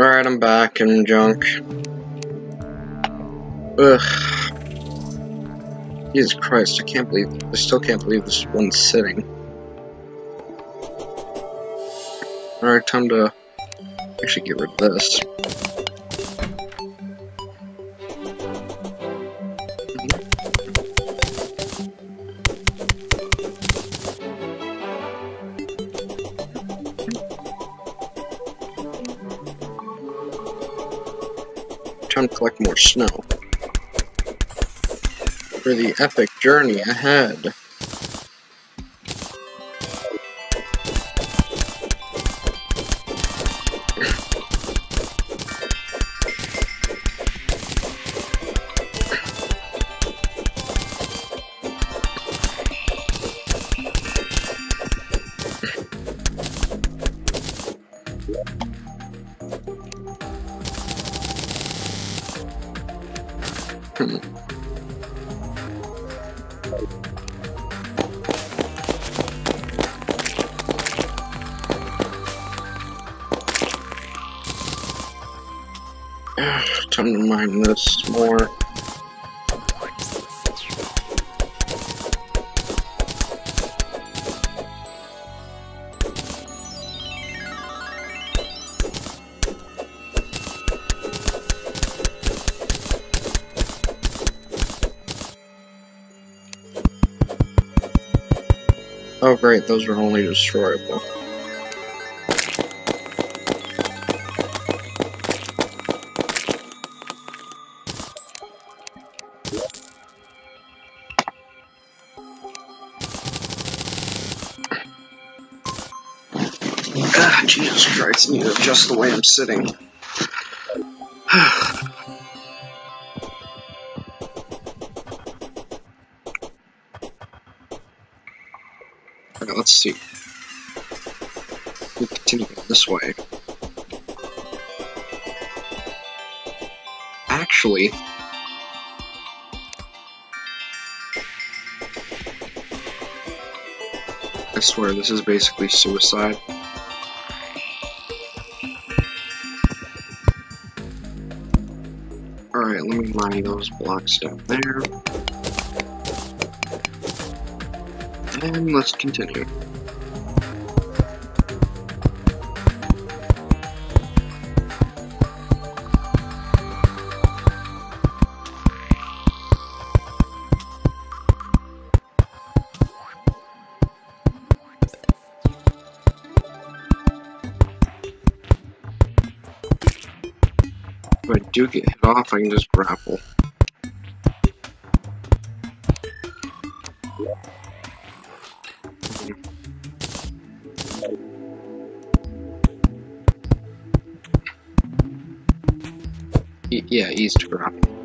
Alright, I'm back in junk. Ugh. Jesus Christ, I can't believe, I still can't believe this one's sitting. Alright, time to actually get rid of this. To collect more snow. For the epic journey ahead. Hmm. Time to mine this more. Oh great, those are only destroyable. Ah, Jesus Christ, I need to adjust the way I'm sitting. this way. Actually, I swear this is basically suicide. Alright, let me mine those blocks down there. And let's continue. Do get hit off, I can just grapple. Yeah, easy to grapple.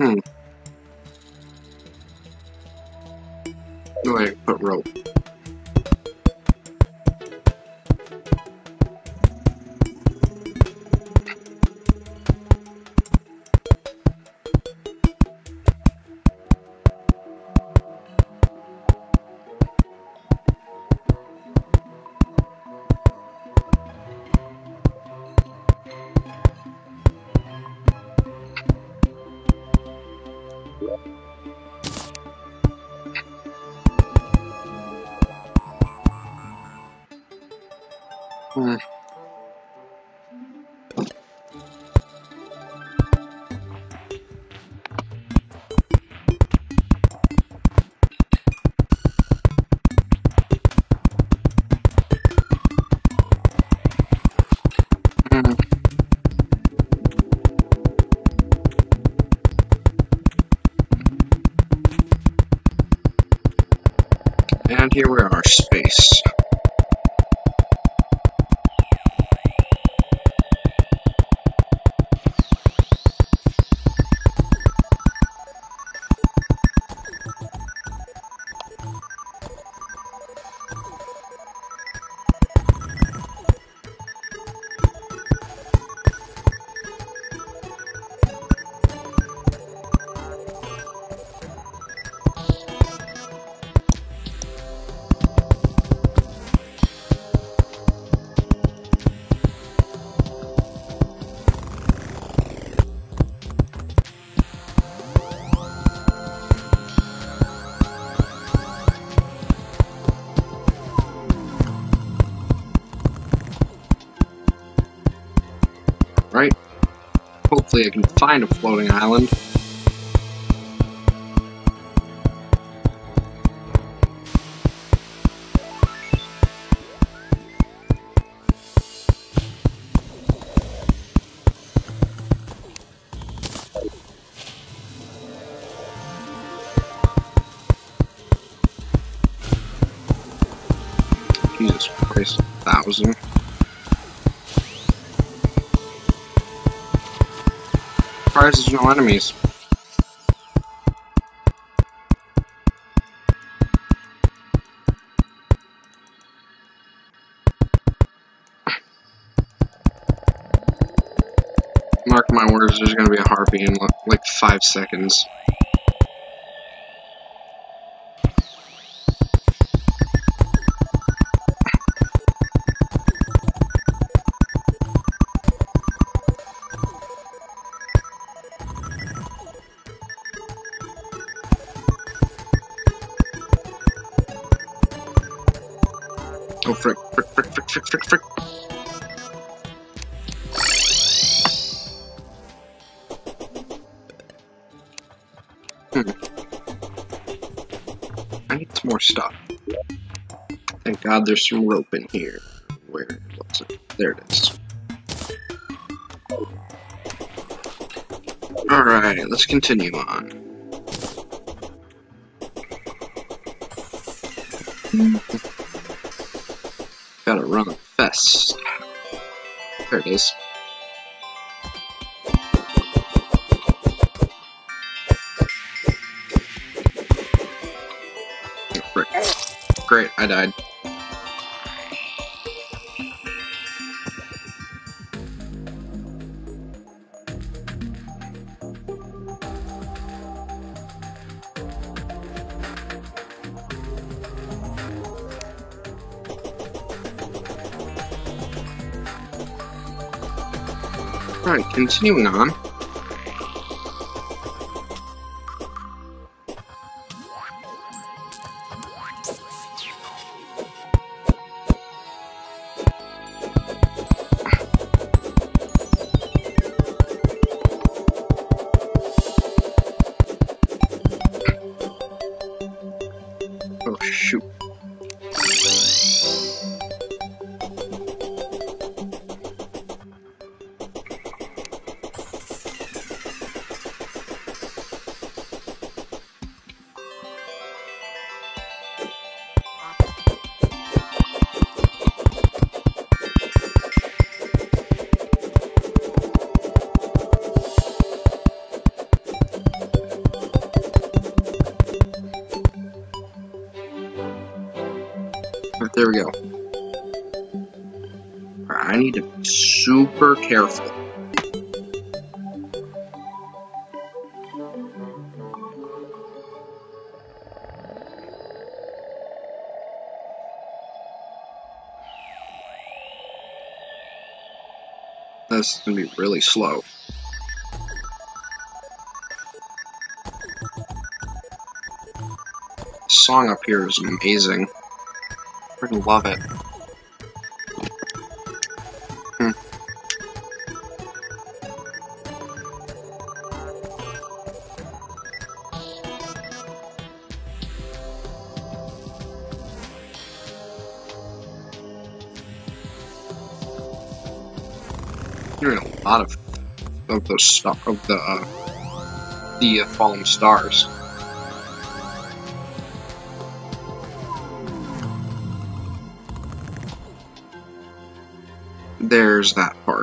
Hmm. I put rope. Hmm. And here we are, space. Right? Hopefully I can find a floating island. Jesus Christ, thousand. Surprised there's no enemies. Mark my words, there's gonna be a harpy in like five seconds. Oh frick, frick, frick, frick, frick, frick, frick. Hmm. I need some more stuff. Thank God there's some rope in here. Where was it? There it is. Alright, let's continue on. Gotta run fast. There it is. Great, I died. Alright, continuing on. There we go. I need to be super careful. This is gonna be really slow. song up here is amazing. Freaking love it. Hmm. Hearing a lot of of star of the uh, the uh, fallen stars. There's that part.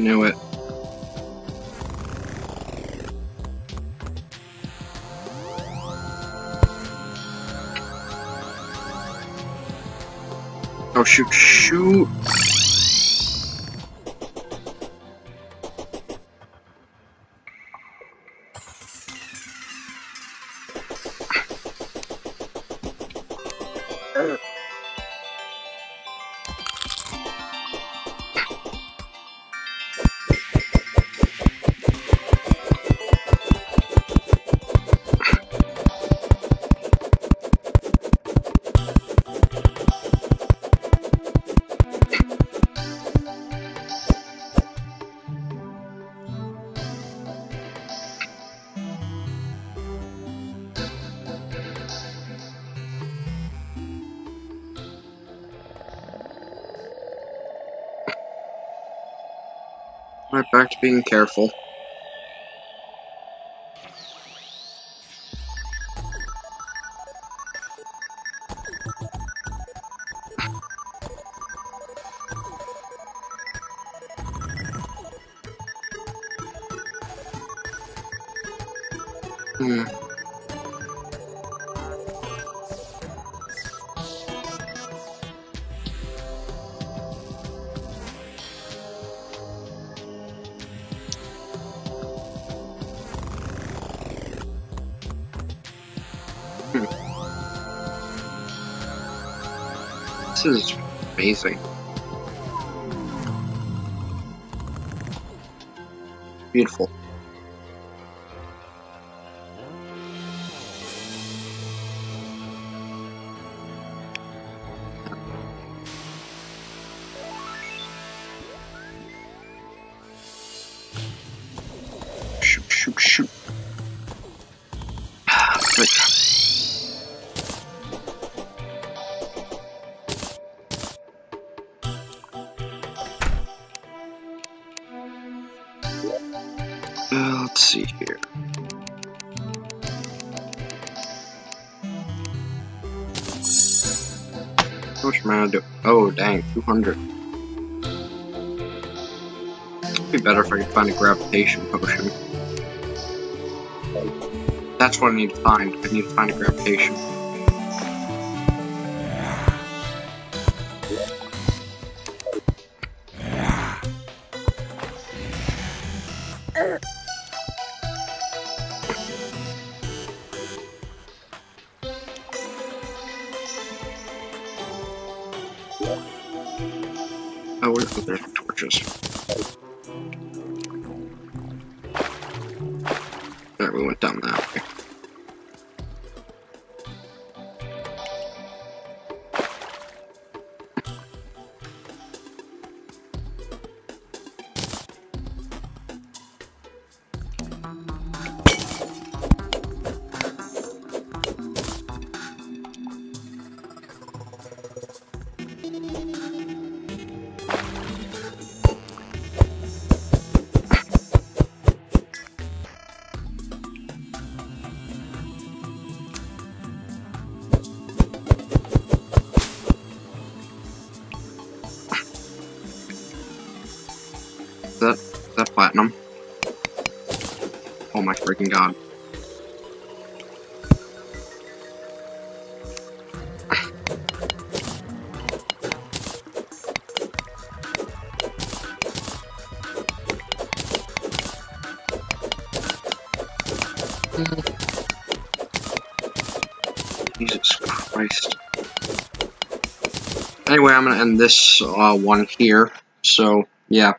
Knew it. Oh shoot, shoot! Er. Back to being careful. Hmm. This is amazing. Beautiful. Let's see here. How much mana do? Oh, dang, 200. It'd be better if I could find a gravitation potion. That's what I need to find. I need to find a gravitation. Oh, there's torches? That platinum? Oh my freaking god. Jesus Christ. Anyway, I'm going to end this uh, one here. So, yeah.